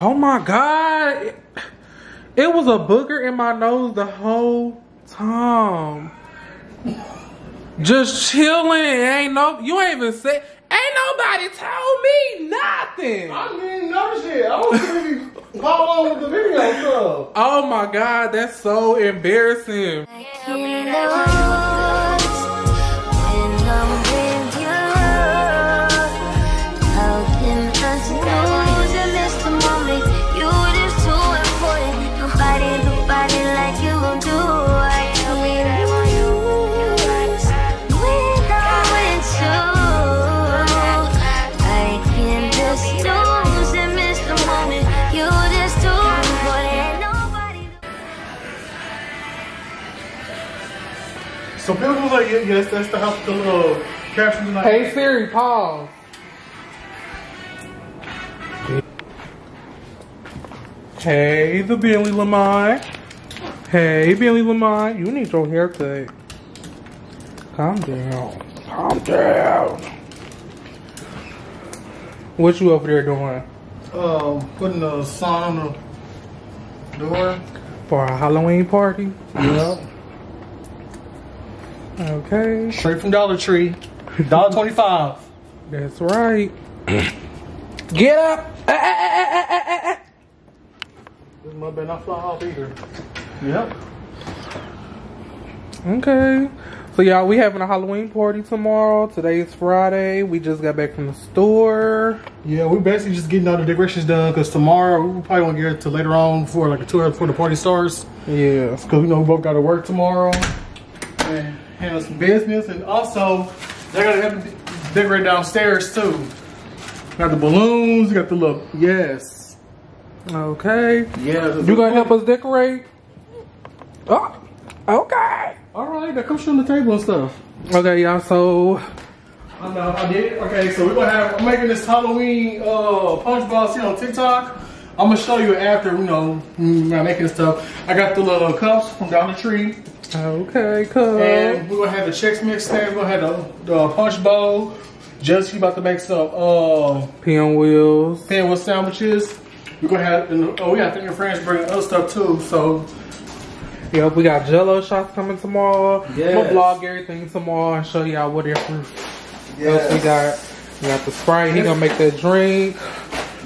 Oh my God. It was a booger in my nose the whole time. Just chilling. Ain't no, you ain't even said, ain't nobody told me nothing. I didn't even notice it. I was really follow on with the video stuff. Oh my God, that's so embarrassing. So people was like, yes, that's the house the little captions. Like, Hey Siri, pause. Hey, the Bentley Lamont. Hey, Bentley Lamont, you need your haircut. Calm down. Calm down. What you over there doing? um, putting a sign on the door. For a Halloween party? Yep. Okay, Straight from Dollar Tree. Dollar twenty five. that's right. Get up! Ah, ah, ah, ah, ah, ah, ah. This mother better not fly off either. Yep. Okay. So y'all, we having a Halloween party tomorrow. Today is Friday. We just got back from the store. Yeah, we basically just getting all the decorations done because tomorrow we probably won't get it till later on for like a two hours before the party starts. Yeah. Because we know we both got to work tomorrow and handle some business. And also, they're gonna help me decorate downstairs too. Got the balloons, got the look. Yes. Okay. Yeah. You gonna help us decorate? Oh, okay. All right, now come show them the table and stuff. Okay, y'all. So I know I did. Okay, so we're gonna have. I'm making this Halloween uh punch ball scene on TikTok. I'm gonna show you after you know making stuff. I got the little cups from down the Tree, okay, cool. and we're gonna have the Chex Mix stand. We're gonna have the, the punch bowl. Just about to make some uh Pinwheels. pinwheel sandwiches. We're gonna have and, oh we got your friends bringing other stuff too. So Yep, we got Jello shots coming tomorrow. Yes. We'll vlog everything tomorrow and show y'all what else we got. We got the Sprite. He gonna make that drink.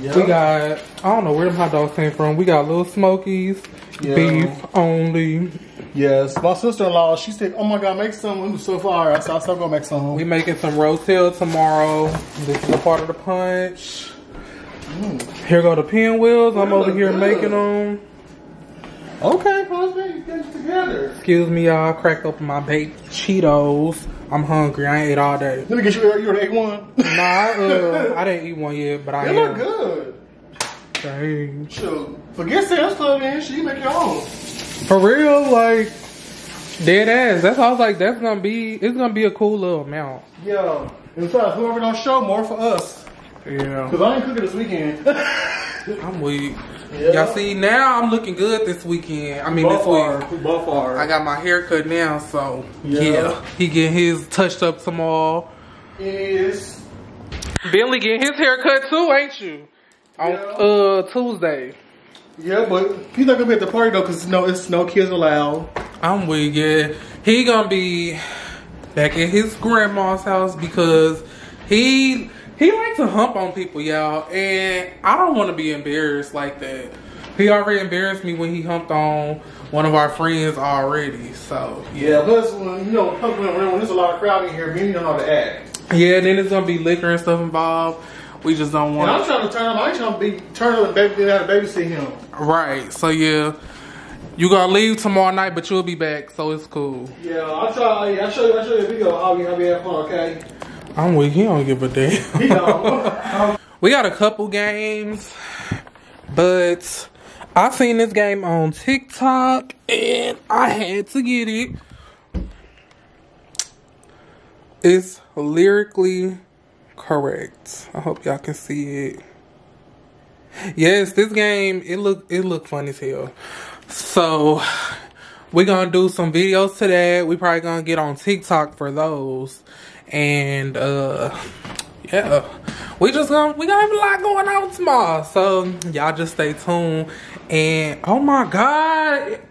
Yep. We got I don't know where them hot dogs came from. We got little Smokies, Yeah. beef only. yes, my sister-in-law she said, "Oh my God, make some." It was so far. I said, "I'm still gonna make some." We making some rotel tomorrow. This is a part of the punch. Mm. Here go the pinwheels. I'm over here good. making them. Okay, Cosby, get it together. Excuse me, y'all. Cracked open my baked Cheetos. I'm hungry. I ain't ate all day. Let me get you. You're the A1. Nah, uh, I didn't eat one yet, but I They look good. Dang. Shoot, forget Sam's Club, man. She make your own. For real, like dead ass. That's why I was like, that's gonna be. It's gonna be a cool little amount. Yeah. Fact, whoever don't show more for us, Yeah. cause I ain't cooking this weekend. I'm weak. Yeah. Y'all see now I'm looking good this weekend. I mean this week. are. I got my hair cut now, so Yeah. yeah. He getting his touched up tomorrow. is Bentley getting his hair cut too, ain't you? On Yeah. uh Tuesday. yeah, but he's not gonna be at the party though, cause no, it's no kids allowed. I'm weak, yeah. He gonna be back at his grandma's house because he he likes to hump on people, y'all, and I don't want to be embarrassed like that. He already embarrassed me when he humped on one of our friends already. So Yeah, plus when you know, plus when, when there's a lot of crowd in here, me you know how to act. yeah, then it's gonna be liquor and stuff involved. We just don't want. And I'm trying to turn him. I ain't trying to be turn up and baby, have to babysit him. right. So yeah, you gonna leave tomorrow night, but you'll be back, so it's cool. Yeah, I'll try. Yeah, I'll show you. I'll show you a video of how we how we have fun. Okay. I'm weak. He don't give a damn. We got a couple games, but I seen this game on TikTok and I had to get it. It's lyrically correct. I hope y'all can see it. Yes, this game it look it look fun as hell. So we're gonna do some videos today. We probably gonna get on TikTok for those. And uh yeah. we just gonna we gonna have a lot going on tomorrow. So y'all just stay tuned. And oh my god, it,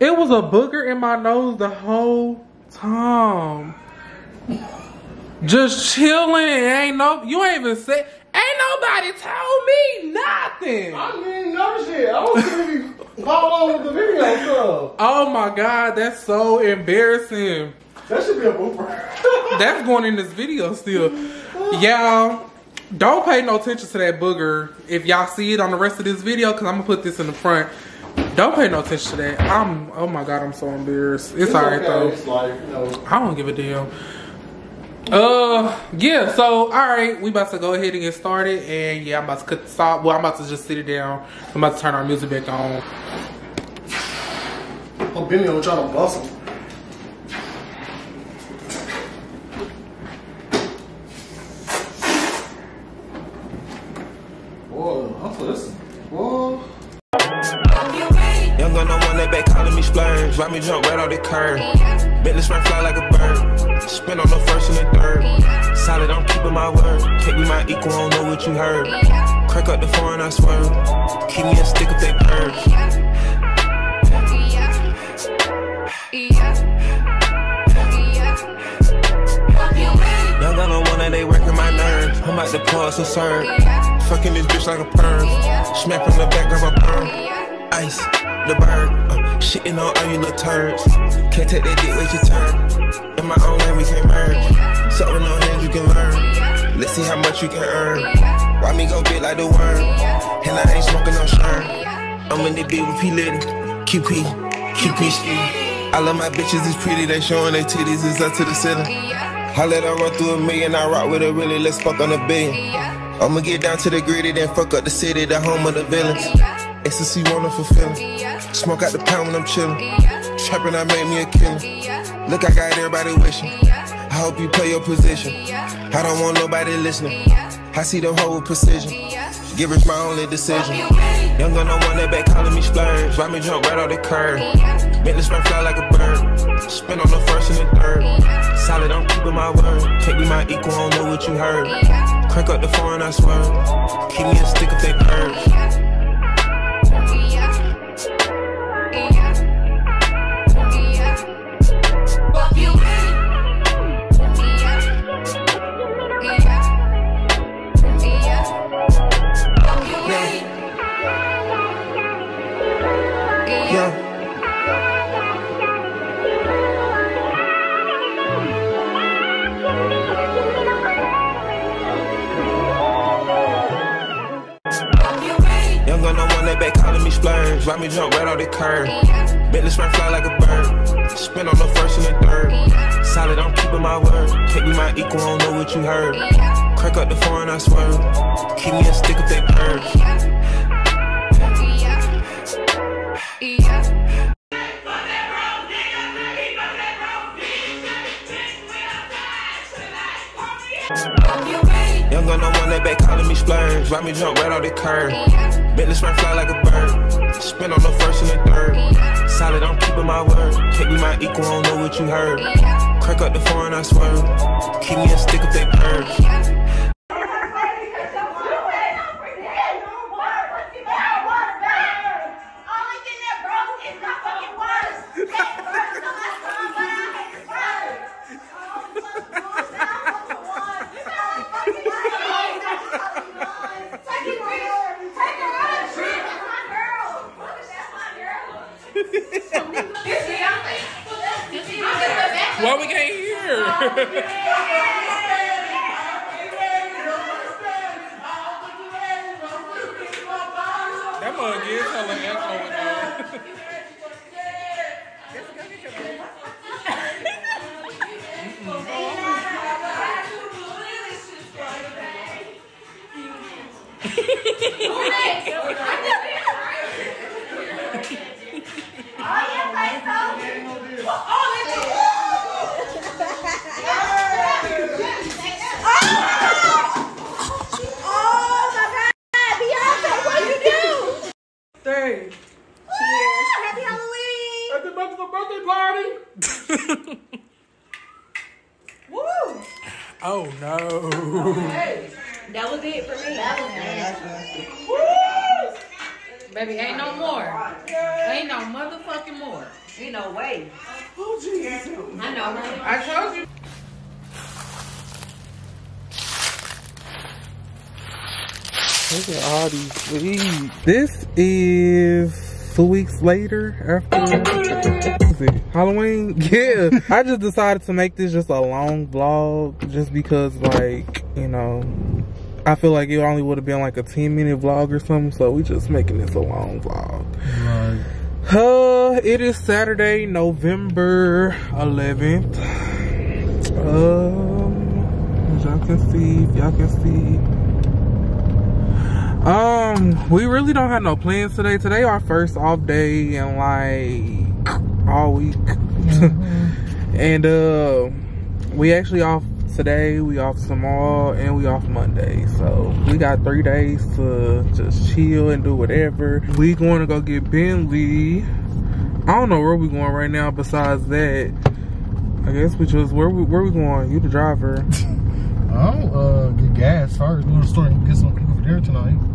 it was a booger in my nose the whole time. Just chilling. Ain't no you ain't even said ain't nobody told me nothing. I didn't even notice it. I was really on with the video stuff. Oh my god, that's so embarrassing. That should be a blooper. That's going in this video still. Y'all, don't pay no attention to that booger. If y'all see it on the rest of this video, because I'm going to put this in the front. Don't pay no attention to that. I'm, oh my God, I'm so embarrassed. It's, It's alright okay. though. It's like, know. I don't give a damn. Uh, yeah, so, alright, we about to go ahead and get started. And yeah, I'm about to cut this off. Well, I'm about to just sit it down. I'm about to turn our music back on. Oh, Benny, I'm trying to bust Ride me jump right off the curb. Bentley Spur fly like a bird. Spin on the first and the third. Solid, I'm keeping my word. Can't be my equal, I don't know what you heard. Crack up the phone, I swear. Keep me a stick if they purge. Young no one that they working my nerves. I'm about to pause and serve. Fucking this bitch like a perm. Smack from the back, grab a perm. Ice, the bird. Uh. Shitting on all you little turds. Can't take that dick, wait your turn. In my own lane, we can't merge. Something on hands you can learn. Let's see how much you can earn. Why me go big like the worm? And I ain't smoking no sherm. I'm in the beat with P. Litty. QP, QP ski. I love my bitches, it's pretty. They showing their titties, it's up to the ceiling. I let her run through a million, I rock with her really, let's fuck on a billion. I'ma get down to the gritty, then fuck up the city, the home of the villains. Ecstasy wonderful feeling. Smoke out the pound when I'm chillin'. Trapping, I made me a killer. Look, I got everybody wishing. I hope you play your position. I don't want nobody listening. I see them hoe with precision. Give us my only decision. Young gun, no one that back calling me splurge. Ride me jump right off the curb. Bentley Spur fly like a bird. Spin on the first and the third. Solid, I'm keeping my word. Can't be my equal, I don't know what you heard. Crank up the phone, I swear. Keep me a stick if they purge. Yeah. Young gun, no one that back calling me splurge. Ride me jump right off the curb. Bentley Spur fly like a bird. Spin on the first and the third. Solid, I'm keeping my word. Can't be my equal, I don't know what you heard. Crack up the phone, I swerve. Keep me a stick if they purge. Young gun, no one that back calling me splurge. Ride me jump right off the curb. Bentley Spur fly like a bird. Spin on the first and the third. Solid, I'm keeping my word. Can't be my equal, I don't know what you heard. Crack up the phone, I swerve. Keep me a stick if they purge. Why we can't hear? that mug is hella echo in there. Dang. Happy Halloween! At the birthday party. Woo! Oh no. Hey, That was it for me. That was nasty. Baby, ain't no more. Ain't no motherfucking more. Ain't no way. Oh, Jesus. I know. right? I told you. Look at all these leaves. This is two weeks later after Halloween. Yeah, I just decided to make this just a long vlog, just because, like, you know, I feel like it only would have been like a 10 minute vlog or something. So we just making this a long vlog. Right. Uh, it is Saturday, November 11th. Um, as y'all can see, if y'all can see. Um, we really don't have no plans today. Today our first off day in like all week. and uh we actually off today, we off tomorrow, and we off Monday. So we got three days to just chill and do whatever. We going to go get Bentley. I don't know where we going right now besides that. I guess we just where we where we going? You the driver. I'll uh, get gas first. Go to the store and get some people for dinner tonight.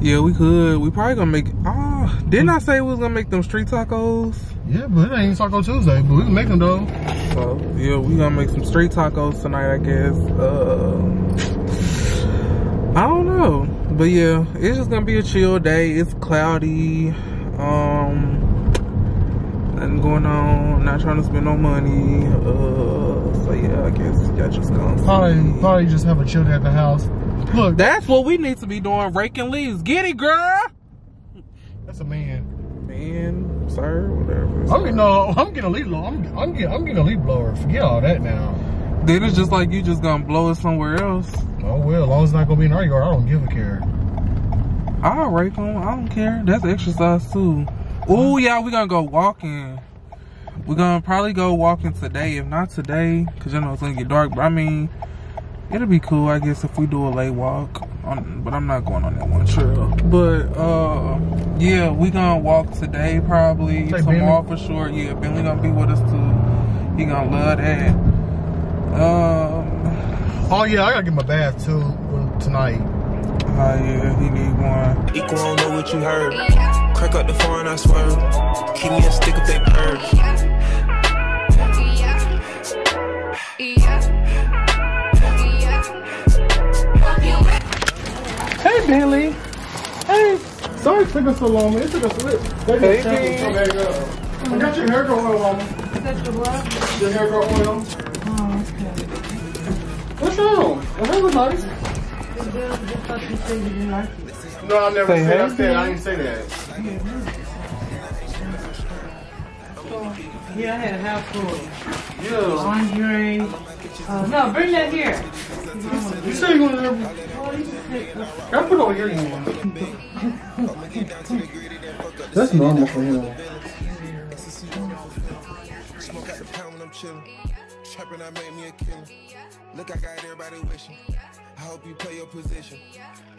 Yeah, we could. We probably gonna make oh didn't I say we was gonna make them street tacos? Yeah, but it ain't Taco Tuesday, but we can make them though. So yeah, we gonna make some street tacos tonight, I guess. Uh, I don't know, but yeah, it's just gonna be a chill day. It's cloudy. Um, nothing going on. Not trying to spend no money. Uh, so yeah, I guess y'all just gonna. Probably, probably just have a chill day at the house. Look, That's what we need to be doing, raking leaves. Get it, girl. that's a man. Man, sir, whatever. I'm getting, no, I'm getting a lead blower. I'm, I'm getting, I'm getting a lead blower. Forget all that now. Then it's just like you just gonna blow it somewhere else. Oh well, as long as it's not gonna be in our yard, I don't give a care. I'll rake them. I don't care. That's exercise too. Oh yeah, we're gonna go walking. We're gonna probably go walking today. If not today, cause you know it's gonna get dark. But I mean, it'll be cool, I guess, if we do a late walk. On, but I'm not going on that one trail. But uh, yeah, we gonna walk today probably. Say Tomorrow for sure. Yeah, Bentley gonna be with us too. He gonna love that. Um, Oh yeah, I gotta get my bath too tonight. oh yeah, he need one. Equal, I don't know what you heard. Crack up the phone, I swear. Keep me a stick if they purge. Hey, Hey. Sorry it took us so long, man. It took us a bit. They Hey, just hey, King. back up. I got your hair growth oil on. That's the what? Your hair growth oil. Oh, okay. What's wrong? The hair was nice. Just, just thought you said you didn't like it. No, I never Say said. I said I didn't say that. Yeah, I had a house full of Yeah. lingerie. Uh, no, bring that here. You say you want to? Oh, you. I put it over here. Man. That's normal for him. Smoke out the pound when I'm chillin'. Trappin', I made me a killer. Look, I got everybody wishing. I hope you play your position.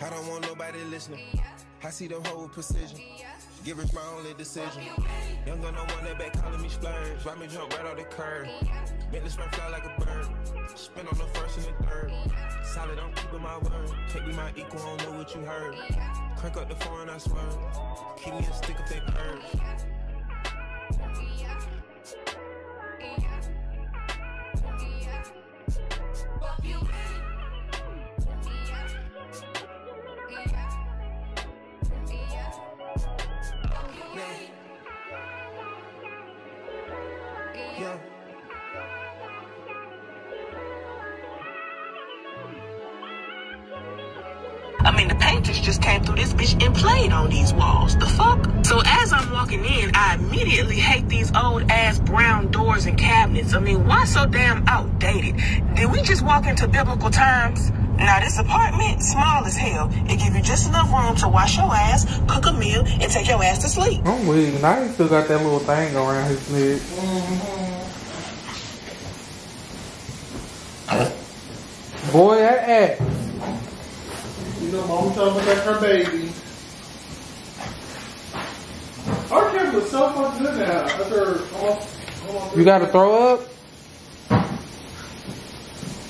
I don't want nobody listening. I see the whole precision. Give it my only decision. Young gun, no one that back calling me splurge. Ride me jump right off the curb. Make the spring fly like a bird. Spin on the first and the third. Solid, I'm keeping my word. Can't be my equal, I don't know what you heard. Crank up the phone, I swear. Keep me a stick if they purge. Yeah. I painters just came through this bitch and played on these walls. The fuck? So as I'm walking in, I immediately hate these old ass brown doors and cabinets. I mean, why so damn outdated? Did we just walk into biblical times? Now this apartment, small as hell. It give you just enough room to wash your ass, cook a meal, and take your ass to sleep. I'm weak. Now he still got that little thing around his neck. Mm-hmm. Boy, that ass. You know, mom trying to look at her baby. Our kids are so fucking good now. After almost, almost You gotta throw up?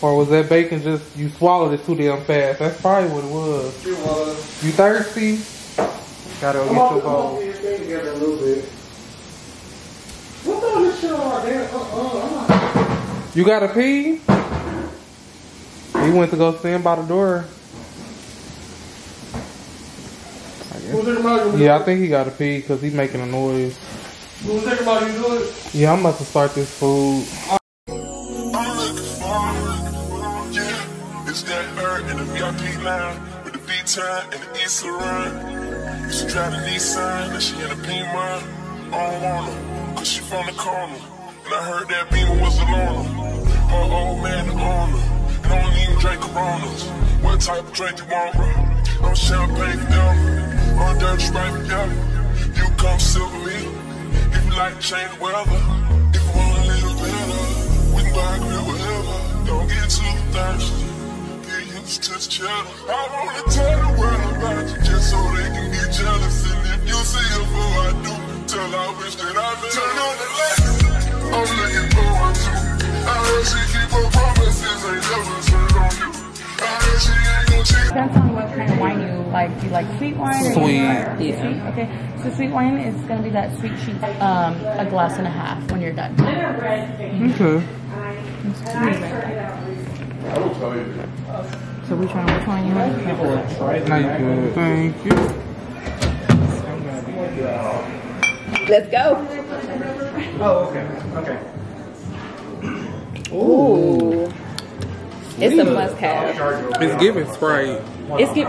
Or was that bacon just you swallowed it too damn fast? That's probably what it was. It was. You thirsty? Gotta go get off your bowl. this together a little bit. What's all this shit on my damn? Uh-uh, You gotta pee? He went to go stand by the door. Who's thinking about you? Yeah, I think he gotta pee because he's making a noise. Who's thinking about you do it? Yeah, I'm about to start this food. I'm looking for, yeah. It's that bird in the VIP line with the B time and the East run. Used to drive the Nissan, and she in a Beamer. I don't want her, cause she from the corner. And I heard that Beamer was a loner. My old man the owner. And I don't even drink Coronas. What type of drink you want, bro? I'm champagne for them. I'm dirty sprite for. You come sit with me. If you like change weather. If you want a little better. We can buy a grill wherever. Don't get too thirsty. Get used to the cheddar. I wanna tell the world about you just so they can get jealous. And if you see her before I do, tell I wish that I met Turn on the lights. I'm looking forward to. I heard she keep her promises. Ain't never turned on you. I heard she ain't gon' cheat. You like. Do you like sweet wine? Sweet. Or sweet? Okay. So sweet wine is going to be that sweet sheet, um, a glass and a half when you're done. Okay. So which one? Which one you want? Thank you. Thank you. Let's go. Oh, okay. Okay. Ooh. It's a must have. It's giving Sprite. It's get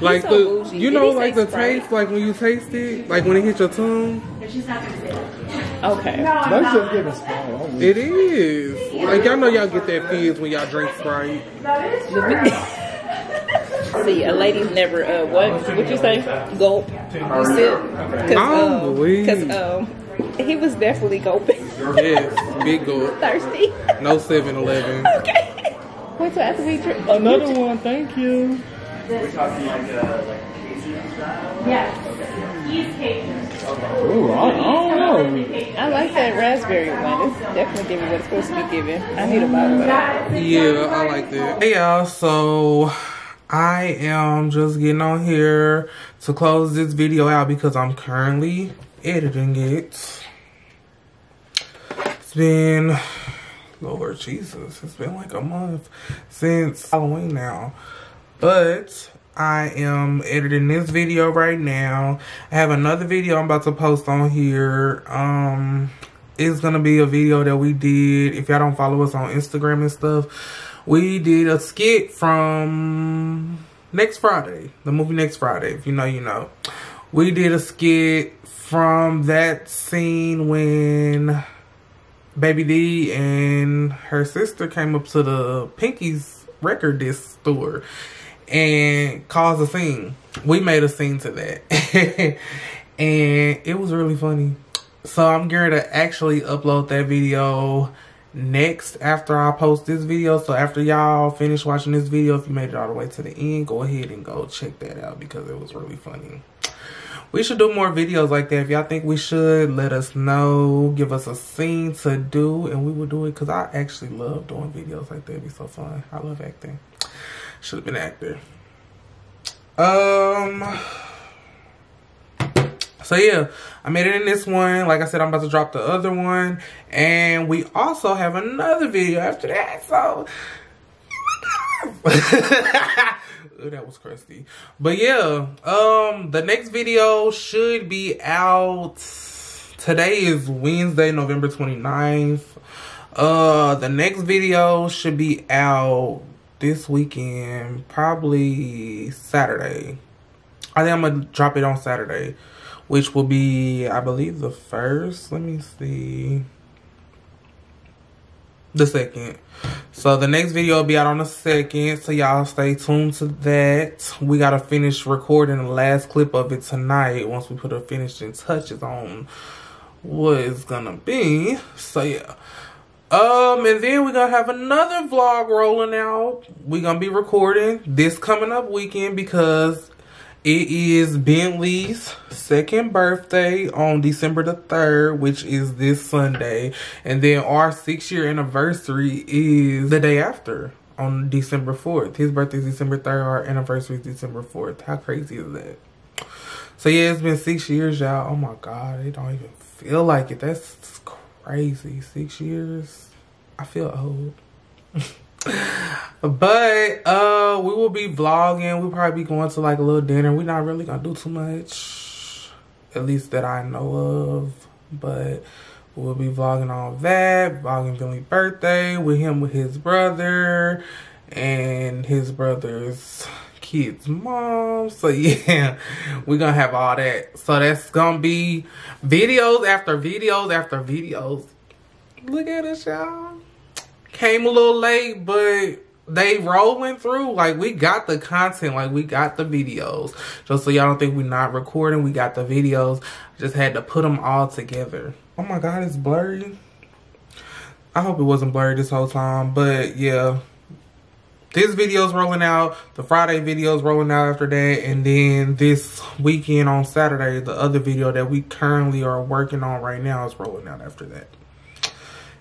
Like so the, bougie. you know, like the Sprite? taste, like when you taste it, like when it hits your tongue. okay. That's just giving small. It is. Like y'all know y'all get that fizz when y'all drink Sprite. See, a lady's never uh what? Would you say? Gulp. You sip. Cause, Oh, um, believe. 'cause, um, he was definitely gulping. Yes, big gulp. Thirsty. No 7-Eleven. okay. Wait till after we drink. Another one, thank you. Ooh, I, I don't know. I like that raspberry one. It's definitely giving what it's supposed to be giving. I need a bottle of that. Yeah, I like that. Hey y'all, so I am just getting on here to close this video out because I'm currently editing it. It's been, Lord Jesus, it's been like a month since Halloween now. But I am editing this video right now. I have another video I'm about to post on here. Um, it's gonna be a video that we did. If y'all don't follow us on Instagram and stuff, we did a skit from next Friday, the movie next Friday. If you know, you know. We did a skit from that scene when Baby D and her sister came up to the Pinky's record disc store and caused a scene. We made a scene to that. and it was really funny. So I'm going to actually upload that video next after I post this video. So after y'all finish watching this video, if you made it all the way to the end, go ahead and go check that out because it was really funny. We should do more videos like that. If y'all think we should, let us know. Give us a scene to do and we will do it because I actually love doing videos like that. It'd be so fun. I love acting. Should have been an actor. Um. So yeah, I made it in this one. Like I said, I'm about to drop the other one. And we also have another video after that. So that was crusty. But yeah, um, the next video should be out. Today is Wednesday, November 29th. Uh, the next video should be out this weekend, probably Saturday. I think I'm gonna drop it on Saturday, which will be, I believe, the first. Let me see. The second. So the next video will be out on the second. So y'all stay tuned to that. We gotta finish recording the last clip of it tonight once we put the finishing touches on what it's gonna be. So yeah. Um, and then we're gonna have another vlog rolling out. We're gonna be recording this coming up weekend because It is Bentley's second birthday on December the 3rd, which is this Sunday. And then our six year anniversary is the day after on December 4th. His birthday is December 3rd, our anniversary is December 4th. How crazy is that? So yeah, it's been six years, y'all. Oh my God, it don't even feel like it. That's crazy. Six years. I feel old. but uh we will be vlogging. We'll probably be going to like a little dinner. We're not really gonna do too much at least that i know of. But we'll be vlogging all that vlogging billy's birthday with him with his brother and his brother's kids mom. So yeah we're gonna have all that. So that's gonna be videos after videos after videos. Look at us y'all came a little late, but they rolling through. Like we got the content, like we got the videos. Just so y'all don't think we're not recording, we got the videos. Just had to put them all together. Oh my god, it's blurry. I hope it wasn't blurry this whole time, but yeah. This video's rolling out, the Friday video's rolling out after that, and then this weekend on Saturday, the other video that we currently are working on right now is rolling out after that.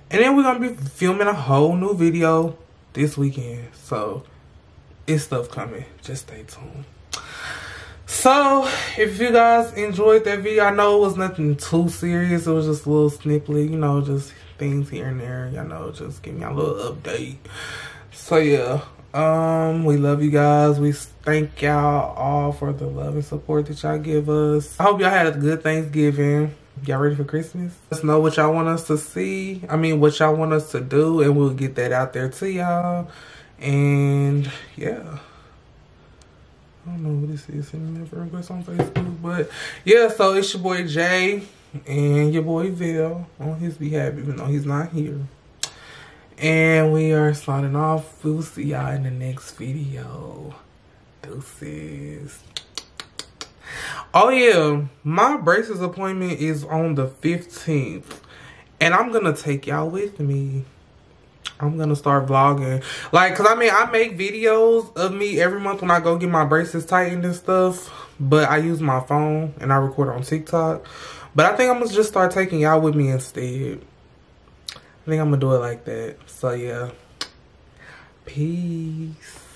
And then we're going to be filming a whole new video this weekend. So, it's stuff coming. Just stay tuned. So, if you guys enjoyed that video, I know it was nothing too serious. It was just a little snippet, you know, just things here and there. You know, just give me a little update. So, yeah. Um, we love you guys. We thank y'all all for the love and support that y'all give us. I hope y'all had a good Thanksgiving. Y'all ready for Christmas? Let us know what y'all want us to see. I mean, what y'all want us to do, and we'll get that out there to y'all. And yeah. I don't know what this is. Send me request on Facebook. But yeah, so it's your boy Jayy and your boy Vell on his behalf, even though he's not here. And we are signing off. We'll see y'all in the next video. Deuces. Oh yeah, my braces appointment is on the 15th. And I'm gonna take y'all with me. I'm gonna start vlogging. Like, cause I mean, I make videos of me every month when I go get my braces tightened and stuff. But I use my phone and I record on TikTok. But I think I'm gonna just start taking y'all with me instead. I think I'm gonna do it like that. So yeah. Peace.